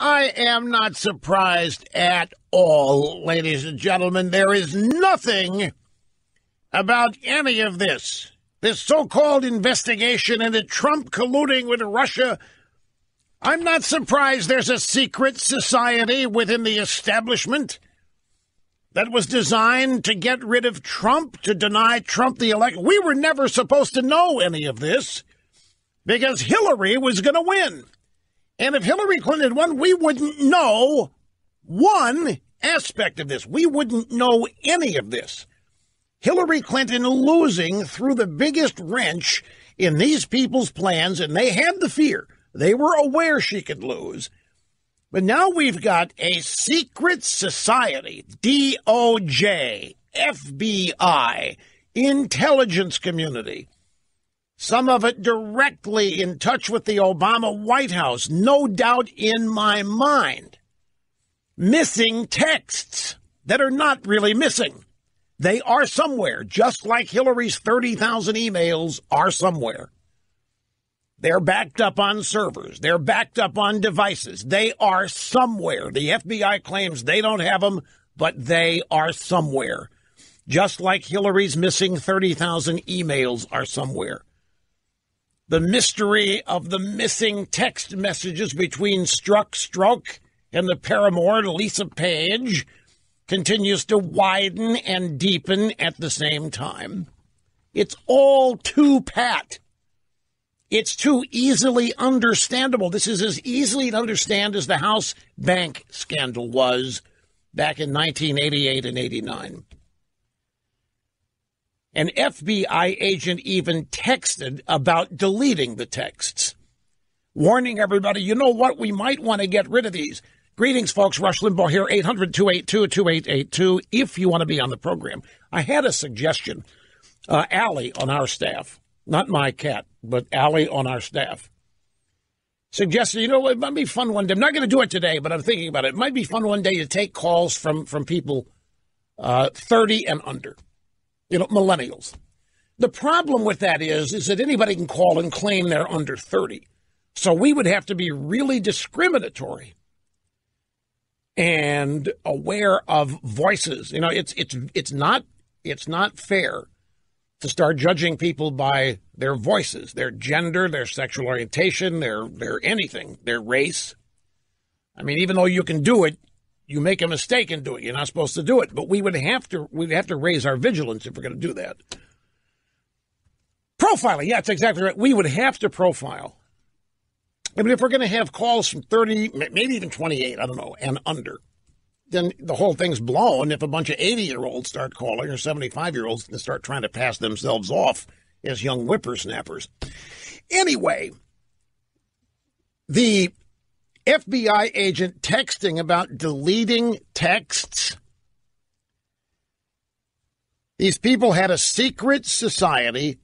I am not surprised at all, ladies and gentlemen. There is nothing about any of this. This so called investigation into Trump colluding with Russia. I'm not surprised there's a secret society within the establishment that was designed to get rid of Trump, to deny Trump the election. We were never supposed to know any of this because Hillary was going to win. And if Hillary Clinton had won, we wouldn't know one aspect of this. We wouldn't know any of this. Hillary Clinton losing threw the biggest wrench in these people's plans, and they had the fear. They were aware she could lose. But now we've got a secret society, DOJ, FBI, intelligence community some of it directly in touch with the Obama White House, no doubt in my mind. Missing texts that are not really missing. They are somewhere, just like Hillary's 30,000 emails are somewhere. They're backed up on servers. They're backed up on devices. They are somewhere. The FBI claims they don't have them, but they are somewhere. Just like Hillary's missing 30,000 emails are somewhere the mystery of the missing text messages between Struck Strzok and the paramour Lisa Page continues to widen and deepen at the same time. It's all too pat. It's too easily understandable. This is as easily to understand as the House bank scandal was back in 1988 and 89. An FBI agent even texted about deleting the texts, warning everybody, you know what, we might want to get rid of these. Greetings, folks. Rush Limbaugh here, 800 282 2882, if you want to be on the program. I had a suggestion. Uh, Allie on our staff, not my cat, but Allie on our staff, suggested, you know, what it might be fun one day. I'm not going to do it today, but I'm thinking about it. It might be fun one day to take calls from, from people uh, 30 and under you know, millennials. The problem with that is, is that anybody can call and claim they're under 30. So we would have to be really discriminatory and aware of voices. You know, it's it's it's not it's not fair to start judging people by their voices, their gender, their sexual orientation, their their anything, their race. I mean, even though you can do it, you make a mistake in doing it. You're not supposed to do it. But we would have to we'd have to raise our vigilance if we're going to do that. Profiling, yeah, that's exactly right. We would have to profile. I mean, if we're going to have calls from 30, maybe even 28, I don't know, and under, then the whole thing's blown if a bunch of 80 year olds start calling or 75 year olds and start trying to pass themselves off as young whippersnappers. Anyway, the FBI agent texting about deleting texts. These people had a secret society.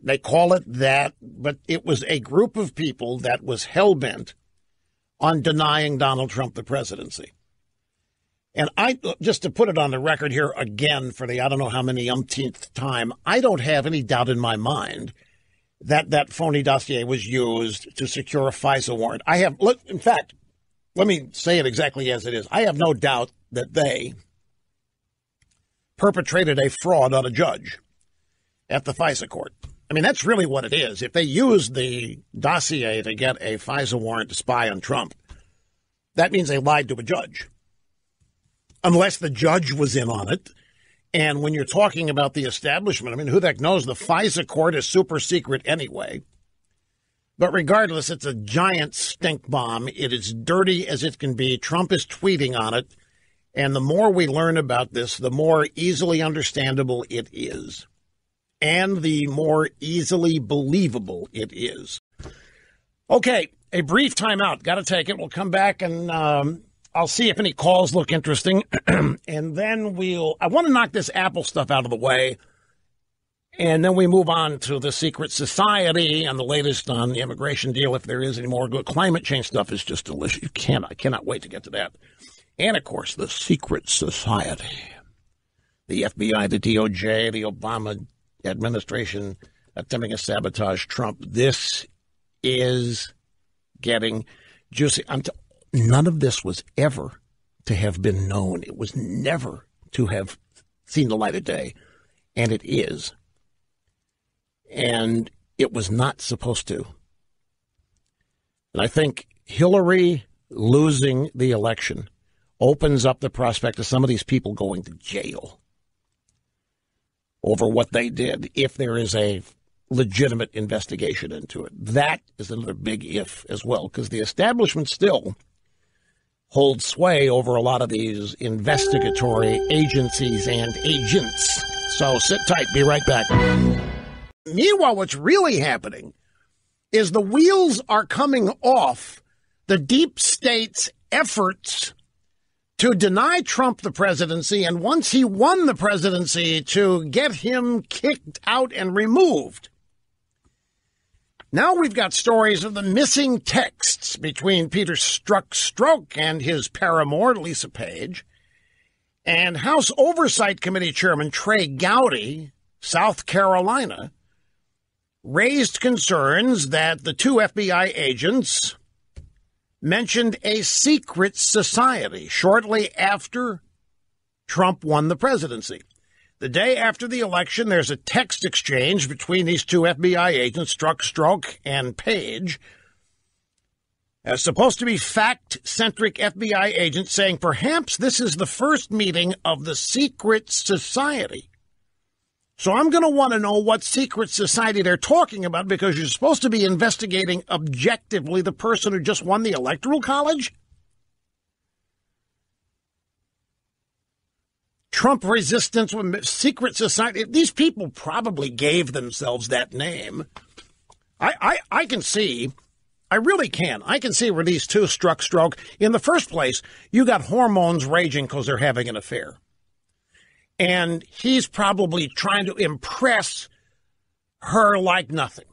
They call it that, but it was a group of people that was hell bent on denying Donald Trump the presidency. And I, just to put it on the record here again for the I don't know how many umpteenth time, I don't have any doubt in my mind that that phony dossier was used to secure a FISA warrant. I have, in fact, let me say it exactly as it is. I have no doubt that they perpetrated a fraud on a judge at the FISA court. I mean, that's really what it is. If they used the dossier to get a FISA warrant to spy on Trump, that means they lied to a judge. Unless the judge was in on it and when you're talking about the establishment, I mean, who the heck knows? The FISA court is super secret anyway. But regardless, it's a giant stink bomb. It is dirty as it can be. Trump is tweeting on it. And the more we learn about this, the more easily understandable it is. And the more easily believable it is. Okay, a brief timeout. Got to take it. We'll come back and um, I'll see if any calls look interesting, and then we'll. I want to knock this Apple stuff out of the way, and then we move on to the secret society and the latest on the immigration deal. If there is any more good climate change stuff, is just delicious. You can't. I cannot wait to get to that, and of course the secret society, the FBI, the DOJ, the Obama administration attempting to sabotage Trump. This is getting juicy. I'm. T- none of this was ever to have been known. It was never to have seen the light of day. And it is. And it was not supposed to. And I think Hillary losing the election opens up the prospect of some of these people going to jail over what they did if there is a legitimate investigation into it. That is another big if as well, because the establishment still holds sway over a lot of these investigatory agencies and agents. So sit tight, be right back. Meanwhile, what's really happening is the wheels are coming off the deep state's efforts to deny Trump the presidency, and once he won the presidency, to get him kicked out and removed. Now we've got stories of the missing texts between Peter Strzok Strzok and his paramour, Lisa Page, and House Oversight Committee Chairman Trey Gowdy, South Carolina, raised concerns that the two FBI agents mentioned a secret society shortly after Trump won the presidency. The day after the election, there's a text exchange between these two FBI agents, Strzok and Page. As supposed to be fact centric FBI agents saying perhaps this is the first meeting of the secret society. So I'm going to want to know what secret society they're talking about because you're supposed to be investigating objectively the person who just won the electoral college. Trump resistance, secret society. These people probably gave themselves that name. I, I, I can see, I really can. I can see where these two struck stroke. In the first place, you got hormones raging because they're having an affair. And he's probably trying to impress her like nothing.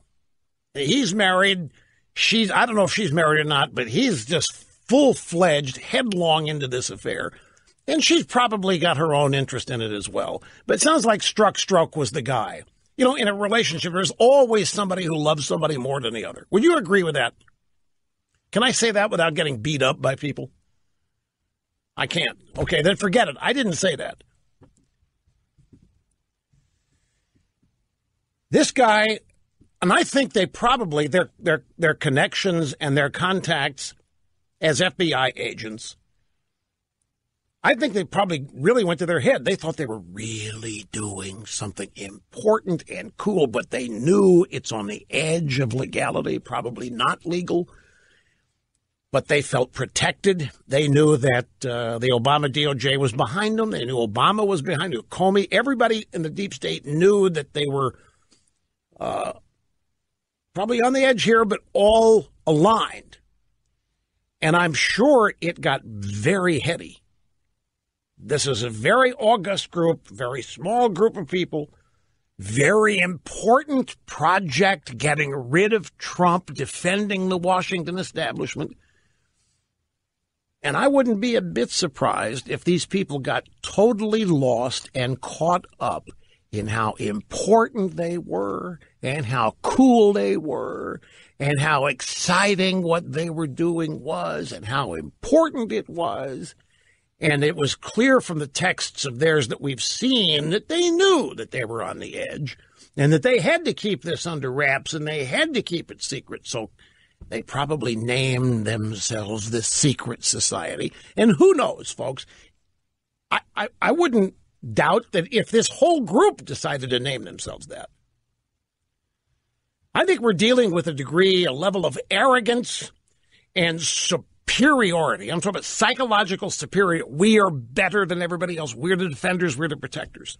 He's married. She's, I don't know if she's married or not, but he's just full fledged, headlong into this affair. And she's probably got her own interest in it as well. But it sounds like Strzok Strzok was the guy. You know, in a relationship, there's always somebody who loves somebody more than the other. Would you agree with that? Can I say that without getting beat up by people? I can't. Okay, then forget it. I didn't say that. This guy, and I think they probably their their their connections and their contacts as FBI agents I think they probably really went to their head. They thought they were really doing something important and cool, but they knew it's on the edge of legality, probably not legal. But they felt protected. They knew that uh, the Obama DOJ was behind them. They knew Obama was behind them. Comey, everybody in the deep state knew that they were uh, probably on the edge here, but all aligned. And I'm sure it got very heady this is a very august group, very small group of people, very important project getting rid of Trump, defending the Washington establishment. And I wouldn't be a bit surprised if these people got totally lost and caught up in how important they were and how cool they were and how exciting what they were doing was and how important it was and it was clear from the texts of theirs that we've seen that they knew that they were on the edge and that they had to keep this under wraps and they had to keep it secret. So they probably named themselves the secret society. And who knows, folks? I, I, I wouldn't doubt that if this whole group decided to name themselves that. I think we're dealing with a degree, a level of arrogance and support superiority. I'm talking about psychological superiority. We are better than everybody else. We're the defenders, we're the protectors.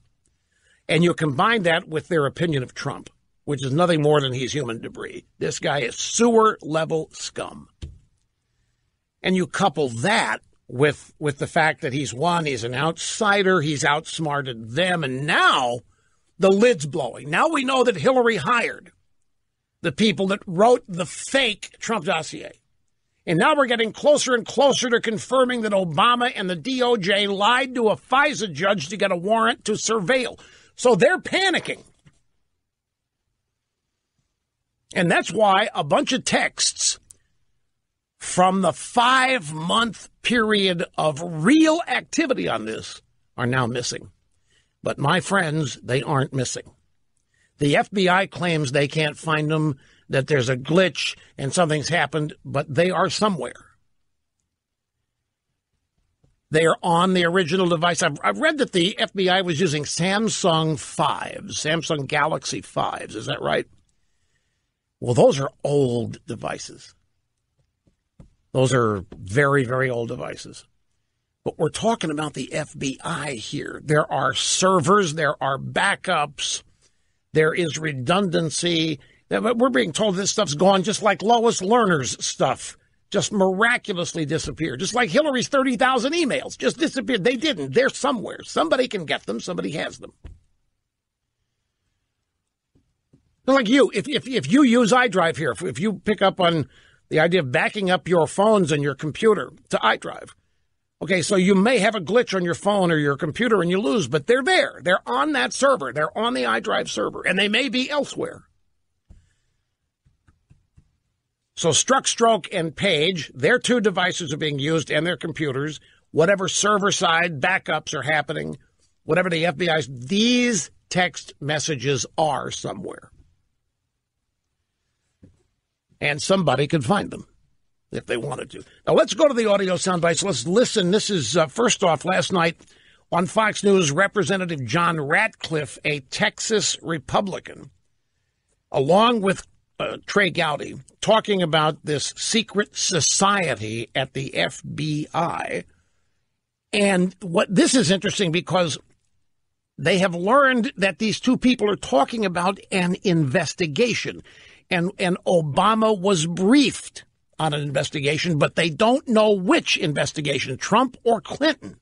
And you combine that with their opinion of Trump, which is nothing more than he's human debris. This guy is sewer level scum. And you couple that with with the fact that he's won, he's an outsider, he's outsmarted them, and now the lid's blowing. Now we know that Hillary hired the people that wrote the fake Trump dossier. And now we're getting closer and closer to confirming that Obama and the DOJ lied to a FISA judge to get a warrant to surveil. So they're panicking. And that's why a bunch of texts from the five month period of real activity on this are now missing. But my friends, they aren't missing. The FBI claims they can't find them, that there's a glitch and something's happened, but they are somewhere. They are on the original device. I've, I've read that the FBI was using Samsung 5s, Samsung Galaxy 5s. Is that right? Well, those are old devices. Those are very, very old devices. But we're talking about the FBI here. There are servers, there are backups, there is redundancy. But we're being told this stuff's gone just like Lois Lerner's stuff just miraculously disappeared. Just like Hillary's 30,000 emails just disappeared. They didn't. They're somewhere. Somebody can get them, somebody has them. Like you, if, if, if you use iDrive here, if, if you pick up on the idea of backing up your phones and your computer to iDrive, okay, so you may have a glitch on your phone or your computer and you lose, but they're there. They're on that server. They're on the iDrive server, and they may be elsewhere. So Strzok, Stroke, and Page, their two devices are being used and their computers. Whatever server side backups are happening, whatever the FBI's, these text messages are somewhere. And somebody could find them if they wanted to. Now let's go to the audio soundbites. Let's listen. This is uh, first off last night on Fox News. Representative John Ratcliffe, a Texas Republican, along with uh, Trey Gowdy talking about this secret society at the FBI. And what this is interesting because they have learned that these two people are talking about an investigation. And, and Obama was briefed on an investigation, but they don't know which investigation, Trump or Clinton.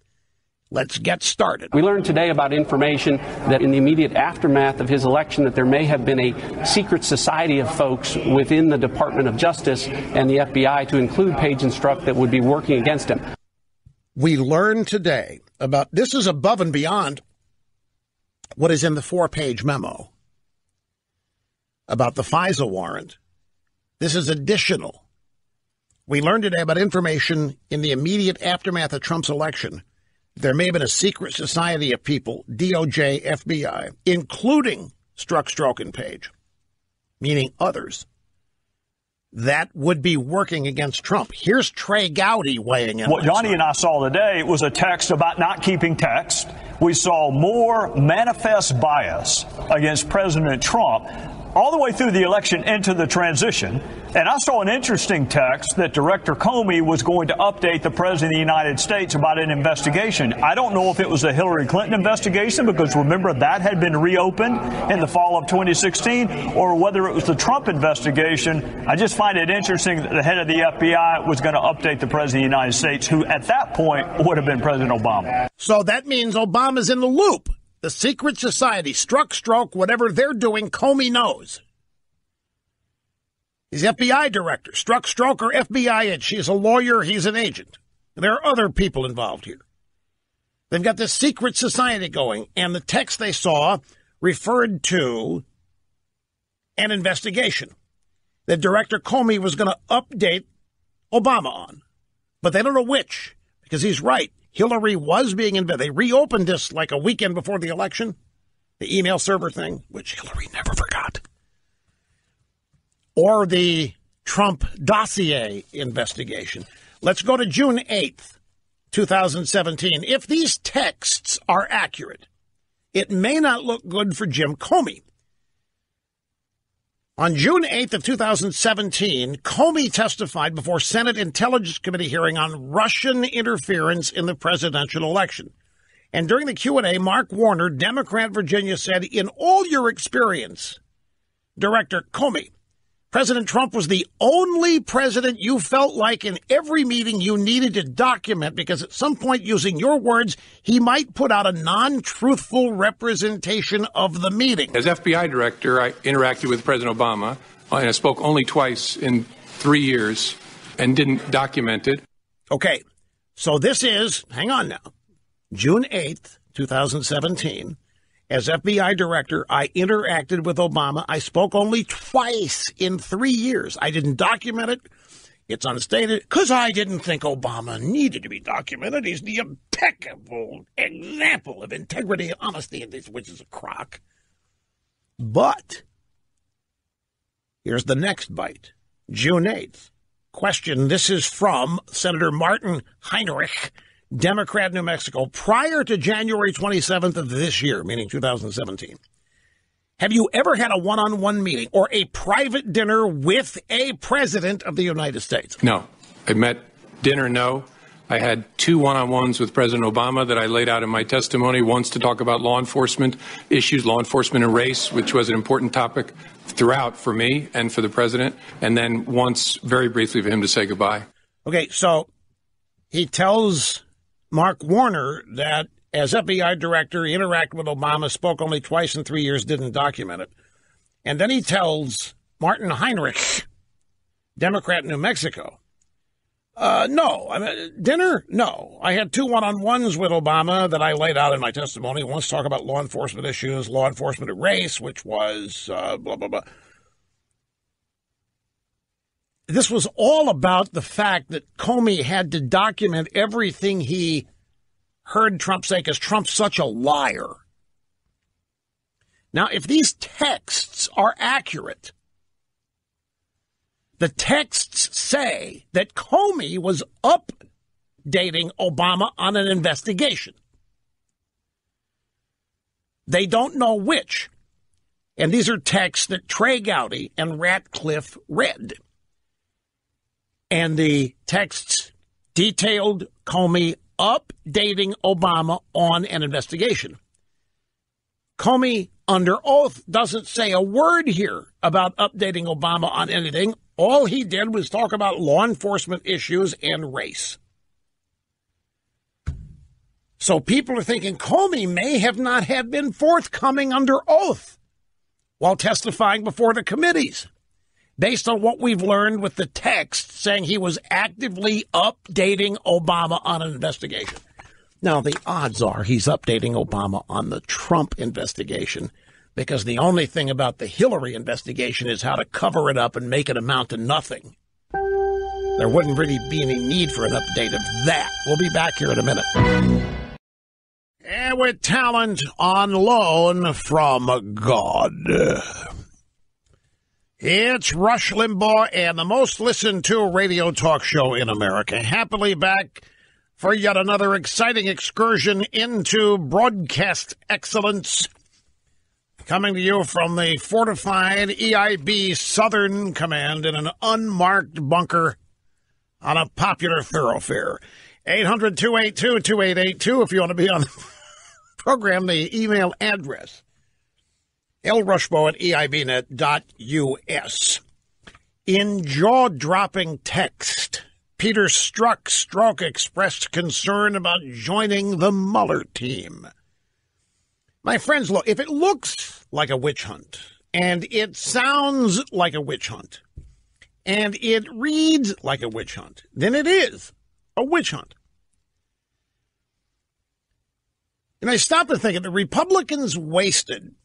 Let's get started. We learned today about information that in the immediate aftermath of his election that there may have been a secret society of folks within the Department of Justice and the FBI to include Page and Strzok that would be working against him. We learned today about this is above and beyond what is in the four-page memo about the FISA warrant. This is additional. We learned today about information in the immediate aftermath of Trump's election there may have been a secret society of people, DOJ, FBI, including Strzok Stroke and Page, meaning others, that would be working against Trump. Here's Trey Gowdy weighing in. What Johnny and I saw today was a text about not keeping text. We saw more manifest bias against President Trump all the way through the election into the transition. And I saw an interesting text that Director Comey was going to update the President of the United States about an investigation. I don't know if it was a Hillary Clinton investigation, because remember that had been reopened in the fall of 2016, or whether it was the Trump investigation. I just find it interesting that the head of the FBI was going to update the President of the United States, who at that point would have been President Obama. So that means Obama's in the loop. The secret society, struck Stroke, whatever they're doing, Comey knows. He's FBI director. Struck Stroke or FBI and She's a lawyer. He's an agent. There are other people involved here. They've got this secret society going, and the text they saw referred to an investigation that Director Comey was going to update Obama on. But they don't know which, because he's right. Hillary was being investigated. They reopened this like a weekend before the election, the email server thing, which Hillary never forgot, or the Trump dossier investigation. Let's go to June 8th, 2017. If these texts are accurate, it may not look good for Jim Comey. On June 8th of 2017, Comey testified before Senate Intelligence Committee hearing on Russian interference in the presidential election. And during the Q&A, Mark Warner, Democrat Virginia said, "In all your experience, Director Comey, President Trump was the only president you felt like in every meeting you needed to document because at some point, using your words, he might put out a non truthful representation of the meeting. As FBI director, I interacted with President Obama uh, and I spoke only twice in three years and didn't document it. Okay, so this is, hang on now, June 8th, 2017. As FBI director, I interacted with Obama. I spoke only twice in three years. I didn't document it. It's unstated because I didn't think Obama needed to be documented. He's the impeccable example of integrity and honesty, which is a crock. But here's the next bite June 8th. Question This is from Senator Martin Heinrich, Democrat, New Mexico, prior to January 27th of this year, meaning 2017. Have you ever had a one on one meeting or a private dinner with a president of the United States? No. I met dinner, no. I had two one on ones with President Obama that I laid out in my testimony. Once to talk about law enforcement issues, law enforcement and race, which was an important topic throughout for me and for the president. And then once, very briefly, for him to say goodbye. Okay, so he tells Mark Warner that as FBI director, he interacted with Obama, spoke only twice in three years, didn't document it. And then he tells Martin Heinrich, Democrat in New Mexico, uh, no. I mean, dinner? No. I had two one on ones with Obama that I laid out in my testimony. Once talk about law enforcement issues, law enforcement race, which was uh, blah, blah, blah. This was all about the fact that Comey had to document everything he heard Trump say because Trump's such a liar. Now, if these texts are accurate, the texts say that Comey was updating Obama on an investigation. They don't know which. And these are texts that Trey Gowdy and Ratcliffe read. And the texts detailed Comey updating Obama on an investigation. Comey, under oath, doesn't say a word here about updating Obama on anything. All he did was talk about law enforcement issues and race. So people are thinking Comey may have not have been forthcoming under oath while testifying before the committees based on what we've learned with the text saying he was actively updating Obama on an investigation. Now, the odds are he's updating Obama on the Trump investigation because the only thing about the Hillary investigation is how to cover it up and make it amount to nothing. There wouldn't really be any need for an update of that. We'll be back here in a minute. And with talent on loan from God. It's Rush Limbaugh and the most listened to radio talk show in America. Happily back for yet another exciting excursion into broadcast excellence. Coming to you from the fortified EIB Southern Command in an unmarked bunker on a popular thoroughfare. 800 282 2882 if you want to be on the program, the email address ElRushbo at eibnet.us. In jaw dropping text, Peter Strzok Strzok expressed concern about joining the Mueller team. My friends, look, if it looks like a witch hunt, and it sounds like a witch hunt, and it reads like a witch hunt, then it is a witch hunt. And I stopped to think of the Republicans wasted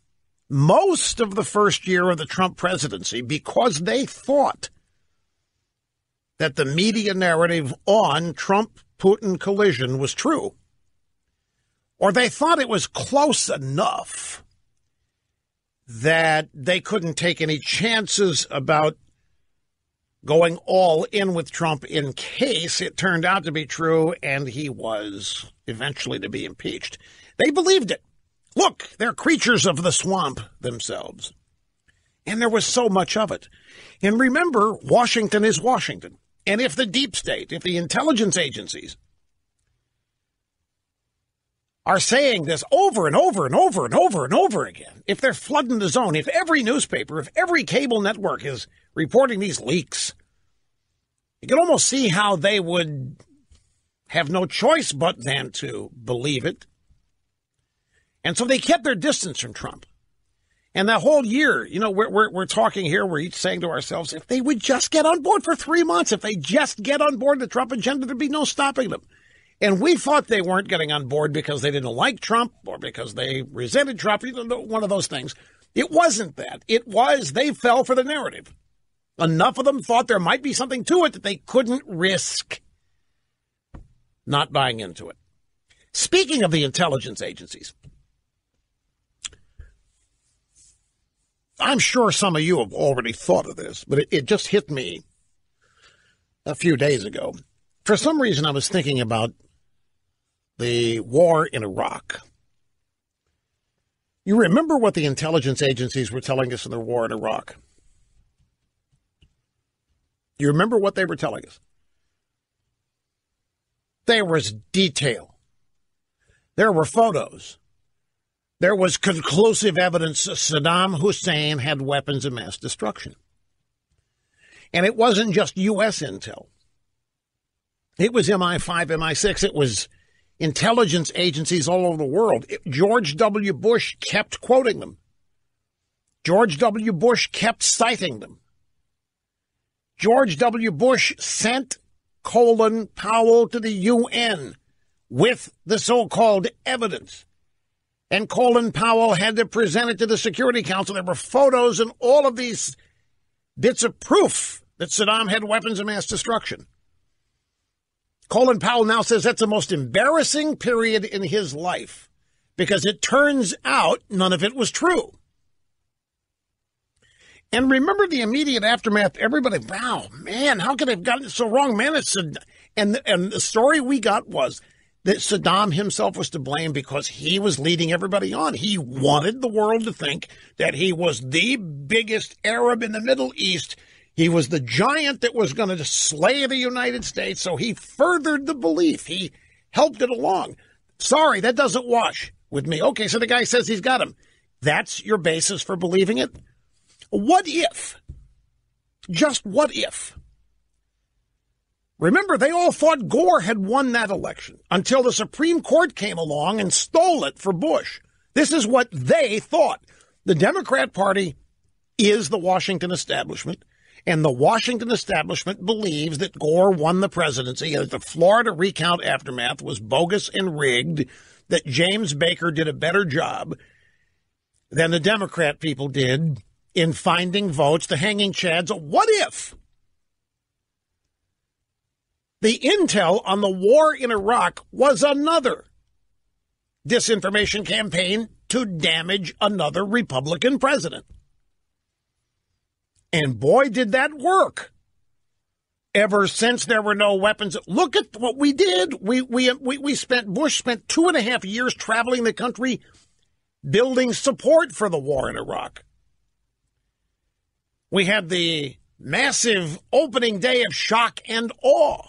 most of the first year of the Trump presidency because they thought that the media narrative on Trump Putin collision was true. Or they thought it was close enough that they couldn't take any chances about going all in with Trump in case it turned out to be true and he was eventually to be impeached. They believed it. Look, they're creatures of the swamp themselves. And there was so much of it. And remember, Washington is Washington. And if the deep state, if the intelligence agencies are saying this over and over and over and over and over again, if they're flooding the zone, if every newspaper, if every cable network is reporting these leaks, you can almost see how they would have no choice but then to believe it and so they kept their distance from Trump. And that whole year, you know, we're, we're, we're talking here, we're each saying to ourselves, if they would just get on board for three months, if they just get on board the Trump agenda, there'd be no stopping them. And we thought they weren't getting on board because they didn't like Trump or because they resented Trump, one of those things. It wasn't that. It was they fell for the narrative. Enough of them thought there might be something to it that they couldn't risk not buying into it. Speaking of the intelligence agencies, I'm sure some of you have already thought of this, but it, it just hit me a few days ago. For some reason, I was thinking about the war in Iraq. You remember what the intelligence agencies were telling us in the war in Iraq? You remember what they were telling us? There was detail. There were photos. There was conclusive evidence Saddam Hussein had weapons of mass destruction. And it wasn't just U.S. intel. It was MI5, MI6. It was intelligence agencies all over the world. It, George W. Bush kept quoting them. George W. Bush kept citing them. George W. Bush sent Colin Powell to the UN with the so-called evidence. And Colin Powell had to present it to the Security Council. There were photos and all of these bits of proof that Saddam had weapons of mass destruction. Colin Powell now says that's the most embarrassing period in his life because it turns out none of it was true. And remember the immediate aftermath. Everybody, wow, man, how could they have gotten it so wrong, man? It's a, and and the story we got was that Saddam himself was to blame because he was leading everybody on. He wanted the world to think that he was the biggest Arab in the Middle East. He was the giant that was going to slay the United States. So he furthered the belief. He helped it along. Sorry, that doesn't wash with me. Okay, so the guy says he's got him. That's your basis for believing it? What if? Just what if? Remember, they all thought Gore had won that election until the Supreme Court came along and stole it for Bush. This is what they thought. The Democrat Party is the Washington establishment, and the Washington establishment believes that Gore won the presidency, that the Florida recount aftermath was bogus and rigged, that James Baker did a better job than the Democrat people did in finding votes, the hanging chads. What if the intel on the war in Iraq was another disinformation campaign to damage another Republican president? And boy, did that work. Ever since there were no weapons, look at what we did. We, we, we, we spent, Bush spent two and a half years traveling the country building support for the war in Iraq. We had the massive opening day of shock and awe.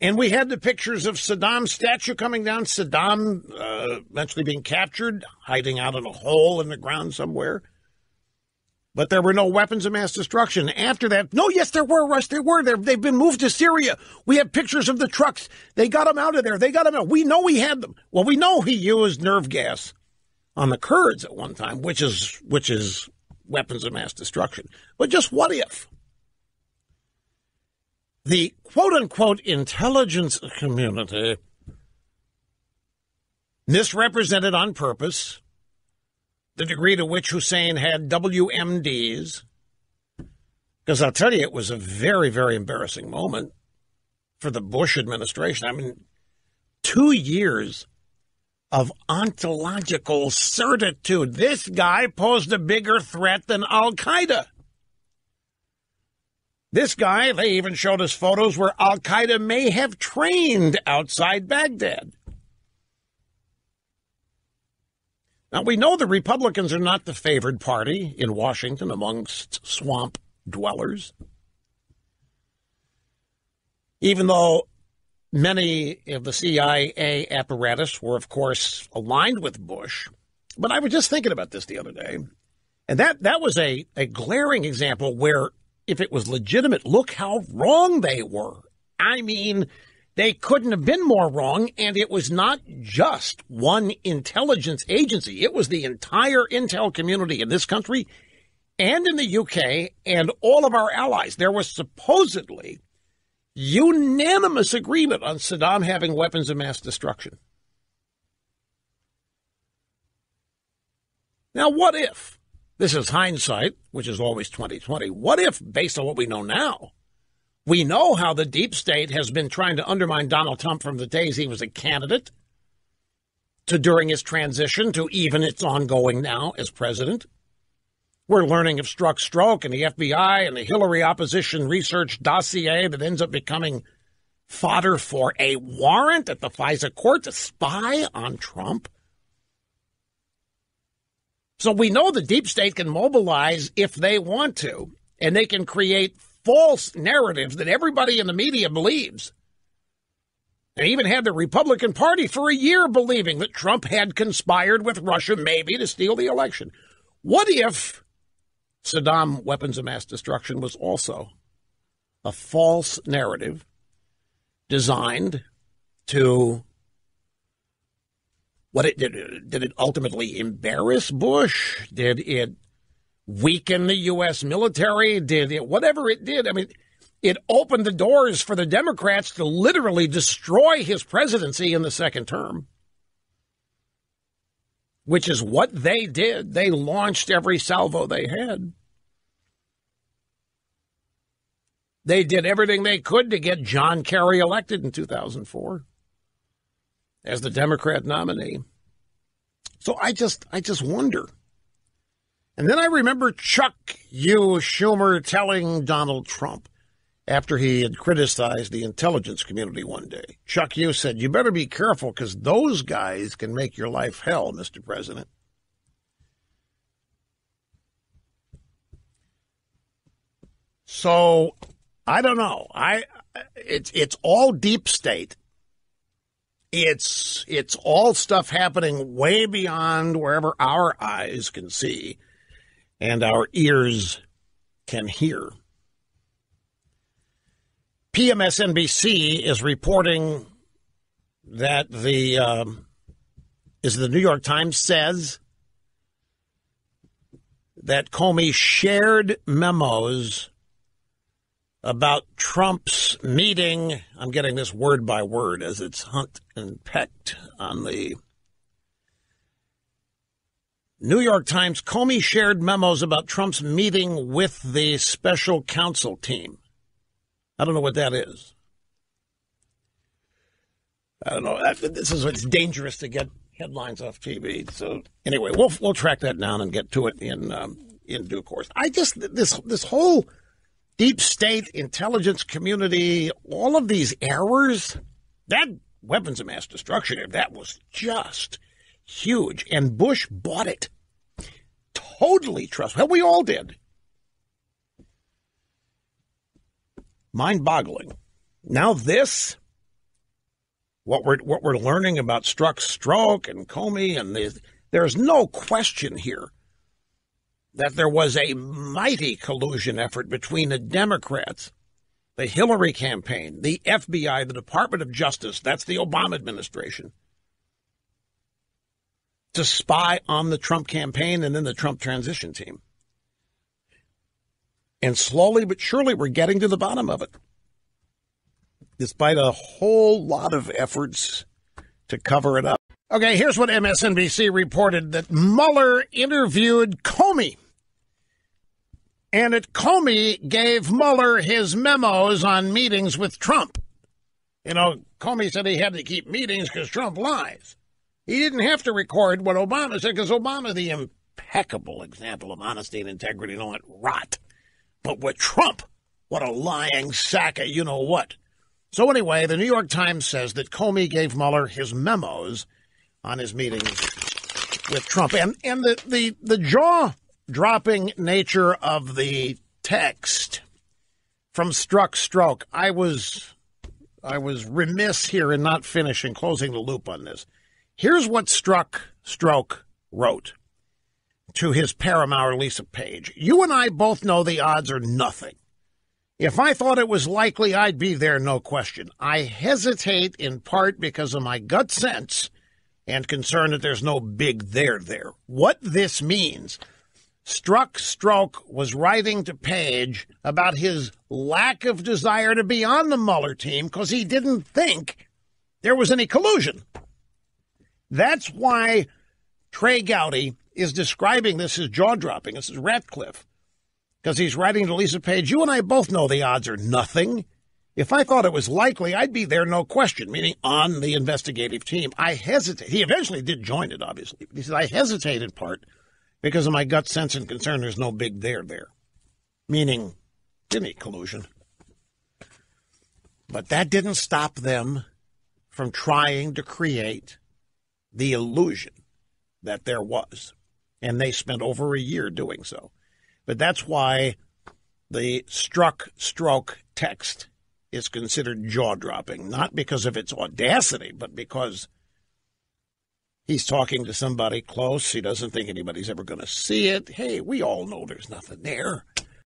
And we had the pictures of Saddam's statue coming down, Saddam uh, eventually being captured, hiding out in a hole in the ground somewhere. But there were no weapons of mass destruction. After that, no, yes, there were, Russ, there were. they they've been moved to Syria. We have pictures of the trucks. They got them out of there. They got them out. We know he had them. Well, we know he used nerve gas on the Kurds at one time, which is which is weapons of mass destruction. But just what if? The quote unquote intelligence community misrepresented on purpose the degree to which Hussein had WMDs. Because I'll tell you, it was a very, very embarrassing moment for the Bush administration. I mean, two years of ontological certitude. This guy posed a bigger threat than Al Qaeda. This guy, they even showed us photos where Al Qaeda may have trained outside Baghdad. Now, we know the Republicans are not the favored party in Washington amongst swamp dwellers. Even though Many of the CIA apparatus were, of course, aligned with Bush. But I was just thinking about this the other day. And that, that was a, a glaring example where, if it was legitimate, look how wrong they were. I mean, they couldn't have been more wrong. And it was not just one intelligence agency, it was the entire intel community in this country and in the UK and all of our allies. There was supposedly unanimous agreement on Saddam having weapons of mass destruction. Now, what if? This is hindsight, which is always 2020. What if, based on what we know now, we know how the deep state has been trying to undermine Donald Trump from the days he was a candidate to during his transition to even its ongoing now as president. We're learning of Strzok Stroke and the FBI and the Hillary opposition research dossier that ends up becoming fodder for a warrant at the FISA court to spy on Trump. So we know the deep state can mobilize if they want to, and they can create false narratives that everybody in the media believes. They even had the Republican Party for a year believing that Trump had conspired with Russia maybe to steal the election. What if Saddam weapons of mass destruction was also a false narrative designed to what it did did it ultimately embarrass Bush? Did it weaken the US military? Did it whatever it did? I mean, it opened the doors for the Democrats to literally destroy his presidency in the second term which is what they did. They launched every salvo they had. They did everything they could to get John Kerry elected in 2004 as the Democrat nominee. So I just I just wonder. And then I remember Chuck U. Schumer telling Donald Trump, after he had criticized the intelligence community one day. Chuck Hughes said, You better be careful because those guys can make your life hell, Mr. President. So I don't know. I it's it's all deep state. It's it's all stuff happening way beyond wherever our eyes can see and our ears can hear. PMSNBC is reporting that the um, is the New York Times says that Comey shared memos about Trump's meeting. I'm getting this word by word as it's hunt and pecked on the New York Times. Comey shared memos about Trump's meeting with the special counsel team. I don't know what that is. I don't know. This is it's dangerous to get headlines off TV. So anyway, we'll we'll track that down and get to it in um, in due course. I just this this whole deep state intelligence community, all of these errors, that weapons of mass destruction, that was just huge, and Bush bought it. Totally trust. Well, we all did. mind boggling. Now, this, what we're, what we're learning about Strzok Stroke and Comey, and the, there's no question here that there was a mighty collusion effort between the Democrats, the Hillary campaign, the FBI, the Department of Justice, that's the Obama administration, to spy on the Trump campaign and then the Trump transition team. And slowly but surely, we're getting to the bottom of it. Despite a whole lot of efforts to cover it up. Okay, here's what MSNBC reported that Mueller interviewed Comey. And that Comey gave Mueller his memos on meetings with Trump. You know, Comey said he had to keep meetings because Trump lies. He didn't have to record what Obama said because Obama, the impeccable example of honesty and integrity that rot. But with Trump, what a lying sack of you know what. So, anyway, the New York Times says that Comey gave Mueller his memos on his meetings with Trump. And, and the, the, the jaw dropping nature of the text from Struck Stroke, I was. I was remiss here in not finishing closing the loop on this. Here's what Struck Stroke wrote to his paramour, Lisa Page. You and I both know the odds are nothing. If I thought it was likely, I'd be there, no question. I hesitate in part because of my gut sense and concern that there's no big there there. What this means, Struck Stroke was writing to Page about his lack of desire to be on the Mueller team because he didn't think there was any collusion. That's why Trey Gowdy is describing this as jaw dropping. This is Ratcliffe. Because he's writing to Lisa Page, you and I both know the odds are nothing. If I thought it was likely, I'd be there, no question, meaning on the investigative team. I hesitate. He eventually did join it, obviously. He said, I hesitate in part because of my gut sense and concern there's no big there there, meaning any collusion. But that didn't stop them from trying to create the illusion that there was. And they spent over a year doing so. But that's why the struck stroke text is considered jaw dropping, not because of its audacity, but because he's talking to somebody close. He doesn't think anybody's ever going to see it. Hey, we all know there's nothing there.